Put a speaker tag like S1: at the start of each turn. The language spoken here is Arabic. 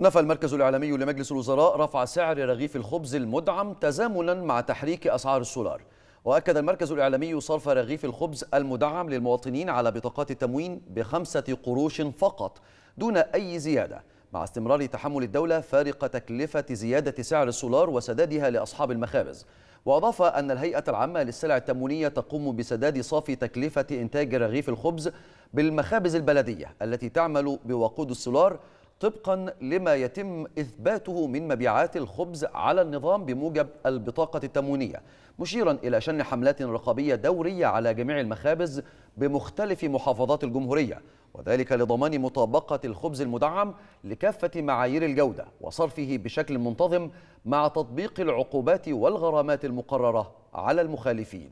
S1: نفى المركز الإعلامي لمجلس الوزراء رفع سعر رغيف الخبز المدعم تزامنا مع تحريك أسعار السولار. وأكد المركز الإعلامي صرف رغيف الخبز المدعم للمواطنين على بطاقات التموين بخمسة قروش فقط دون أي زيادة مع استمرار تحمل الدولة فارق تكلفة زيادة سعر السولار وسدادها لأصحاب المخابز. وأضاف أن الهيئة العامة للسلع التموينية تقوم بسداد صافي تكلفة إنتاج رغيف الخبز بالمخابز البلدية التي تعمل بوقود السولار طبقا لما يتم إثباته من مبيعات الخبز على النظام بموجب البطاقة التموينية مشيرا إلى شن حملات رقابية دورية على جميع المخابز بمختلف محافظات الجمهورية وذلك لضمان مطابقة الخبز المدعم لكافة معايير الجودة وصرفه بشكل منتظم مع تطبيق العقوبات والغرامات المقررة على المخالفين.